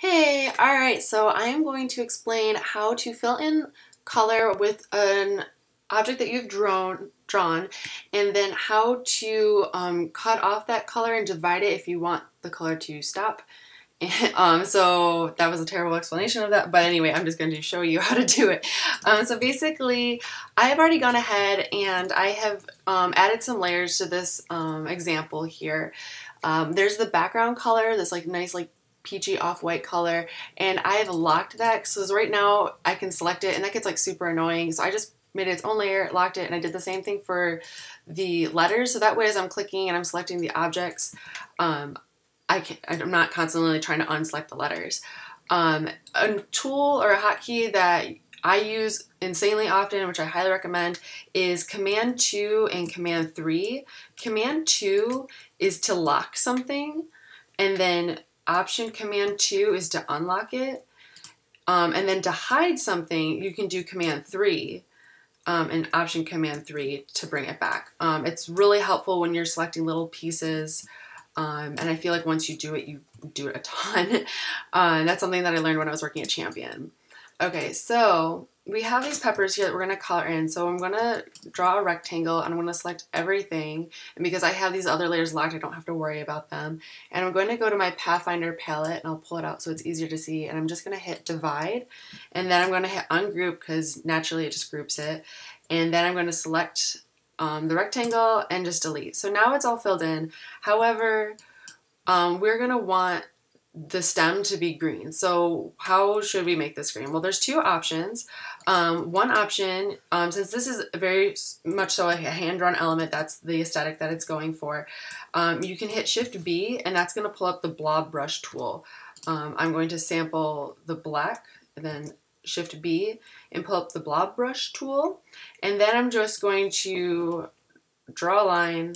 Hey, alright, so I am going to explain how to fill in color with an object that you've drawn, drawn and then how to um, cut off that color and divide it if you want the color to stop. um, so that was a terrible explanation of that, but anyway, I'm just going to show you how to do it. Um, so basically, I have already gone ahead and I have um, added some layers to this um, example here. Um, there's the background color, this like nice like peachy off-white color and I've locked that so right now I can select it and that gets like super annoying so I just made its own layer, locked it, and I did the same thing for the letters. So that way as I'm clicking and I'm selecting the objects, um, I can, I'm not constantly trying to unselect the letters. Um, a tool or a hotkey that I use insanely often, which I highly recommend, is Command 2 and Command 3. Command 2 is to lock something, and then Option Command 2 is to unlock it. Um, and then to hide something, you can do Command 3 um, and Option Command 3 to bring it back. Um, it's really helpful when you're selecting little pieces. Um, and I feel like once you do it, you do it a ton. uh, that's something that I learned when I was working at Champion. Okay, so we have these peppers here that we're going to color in. So I'm going to draw a rectangle and I'm going to select everything. And because I have these other layers locked, I don't have to worry about them. And I'm going to go to my Pathfinder palette and I'll pull it out so it's easier to see. And I'm just going to hit divide. And then I'm going to hit ungroup because naturally it just groups it. And then I'm going to select um, the rectangle and just delete. So now it's all filled in. However, um, we're going to want the stem to be green. So how should we make this green? Well, there's two options. Um, one option, um, since this is very much so a hand-drawn element, that's the aesthetic that it's going for, um, you can hit Shift B and that's going to pull up the blob brush tool. Um, I'm going to sample the black and then Shift B and pull up the blob brush tool. And then I'm just going to draw a line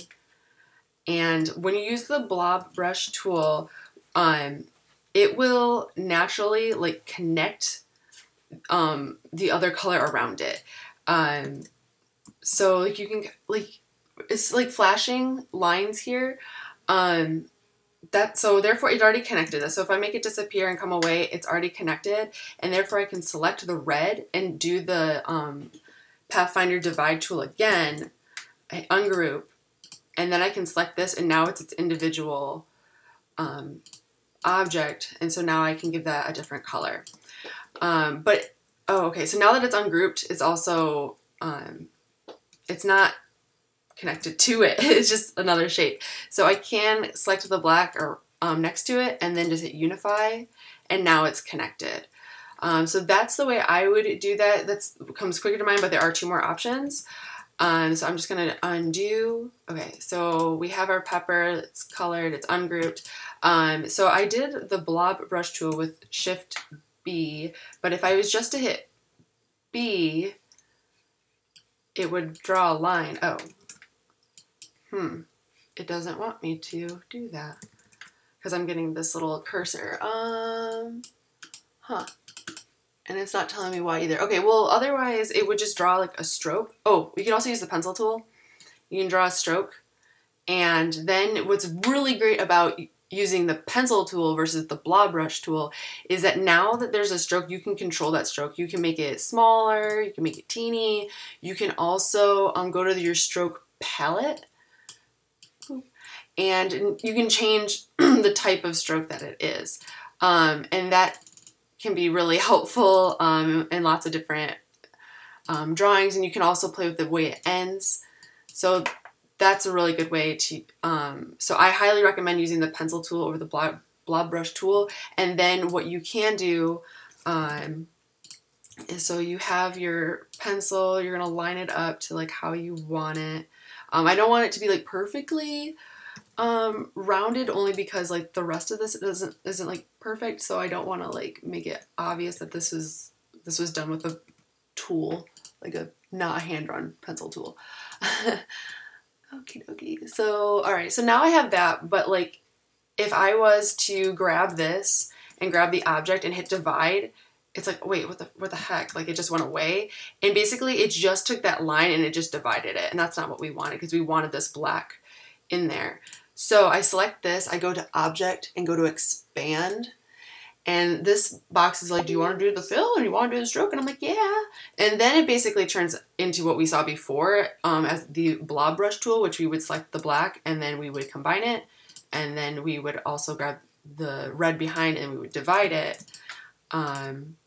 and when you use the blob brush tool, um, it will naturally like connect um, the other color around it. Um, so like you can like it's like flashing lines here. Um, that so therefore it already connected this. So if I make it disappear and come away, it's already connected, and therefore I can select the red and do the um, Pathfinder divide tool again, I ungroup, and then I can select this, and now it's its individual um, object, and so now I can give that a different color. Um, but, oh, okay, so now that it's ungrouped, it's also, um, it's not connected to it. it's just another shape. So I can select the black or um, next to it and then just hit unify, and now it's connected. Um, so that's the way I would do that. That comes quicker to mind, but there are two more options. Um, so I'm just going to undo. Okay, so we have our pepper. It's colored. It's ungrouped. Um, so I did the blob brush tool with Shift B, but if I was just to hit B, it would draw a line. Oh, hmm. It doesn't want me to do that because I'm getting this little cursor. Um, huh. And it's not telling me why either. Okay, well, otherwise it would just draw like a stroke. Oh, you can also use the pencil tool. You can draw a stroke. And then what's really great about using the pencil tool versus the blob brush tool is that now that there's a stroke, you can control that stroke. You can make it smaller, you can make it teeny. You can also um, go to your stroke palette and you can change the type of stroke that it is. Um, and that can be really helpful um, in lots of different um, drawings and you can also play with the way it ends. So that's a really good way to, um, so I highly recommend using the pencil tool over the blob, blob brush tool. And then what you can do um, is so you have your pencil, you're gonna line it up to like how you want it. Um, I don't want it to be like perfectly um, rounded only because like the rest of this isn't isn't like perfect so I don't want to like make it obvious that this is this was done with a tool like a not a hand-drawn pencil tool. Okay okay so all right so now I have that but like if I was to grab this and grab the object and hit divide it's like wait what the what the heck? Like it just went away? And basically it just took that line and it just divided it and that's not what we wanted because we wanted this black in there so I select this, I go to object and go to expand. And this box is like, do you want to do the fill and you want to do the stroke? And I'm like, yeah. And then it basically turns into what we saw before um, as the blob brush tool, which we would select the black and then we would combine it. And then we would also grab the red behind and we would divide it. Um,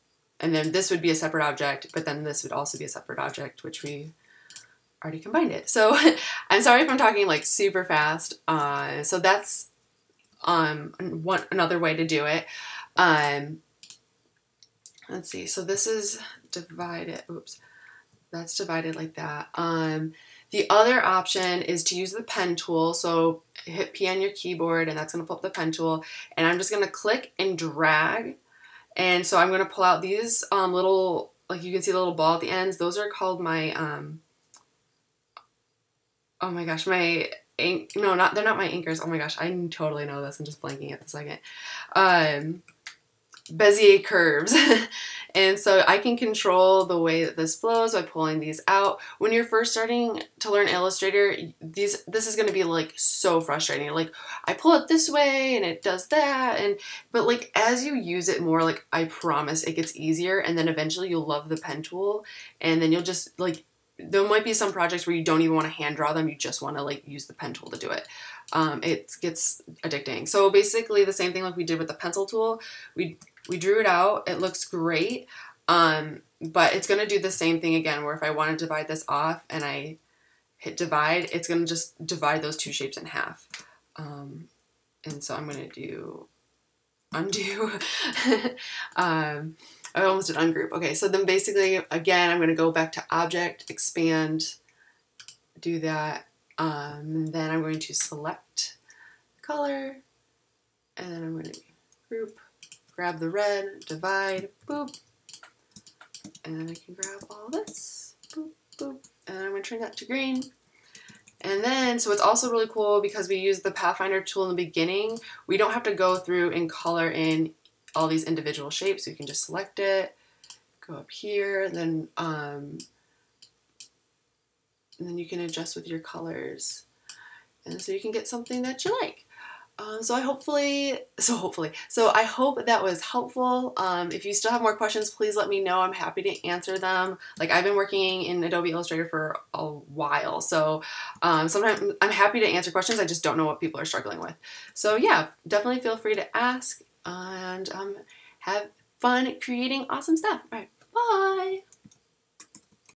and then this would be a separate object, but then this would also be a separate object, which we already combined it. So I'm sorry if I'm talking like super fast. Uh, so that's um, one another way to do it. Um, let's see. So this is divided. Oops, that's divided like that. Um, the other option is to use the pen tool. So hit P on your keyboard, and that's going to pull up the pen tool. And I'm just going to click and drag. And so I'm going to pull out these um, little, like you can see the little ball at the ends. Those are called my, um, oh my gosh, my ink, no, not, they're not my anchors. Oh my gosh, I totally know this. I'm just blanking at the second. Um, Bezier curves. and so I can control the way that this flows by pulling these out. When you're first starting to learn Illustrator, these this is going to be like so frustrating. Like I pull it this way and it does that and but like as you use it more like I promise it gets easier and then eventually you'll love the pen tool and then you'll just like there might be some projects where you don't even want to hand draw them, you just want to like use the pen tool to do it. Um, it gets addicting. So basically the same thing like we did with the pencil tool. We we drew it out. It looks great. Um, but it's going to do the same thing again where if I want to divide this off and I hit divide, it's going to just divide those two shapes in half. Um, and so I'm going to do undo. um, I almost did ungroup. Okay, so then basically, again, I'm going to go back to object, expand, do that. Um, then I'm going to select color, and then I'm going to group grab the red, divide, boop, and I can grab all this, boop, boop, and I'm going to turn that to green. And then, so it's also really cool because we use the Pathfinder tool in the beginning, we don't have to go through and color in all these individual shapes. We can just select it, go up here, then um, and then you can adjust with your colors. And so you can get something that you like. Um, so I hopefully, so hopefully, so I hope that was helpful. Um, if you still have more questions, please let me know. I'm happy to answer them. Like I've been working in Adobe Illustrator for a while, so um, sometimes I'm happy to answer questions. I just don't know what people are struggling with. So yeah, definitely feel free to ask and um, have fun creating awesome stuff. All right, bye.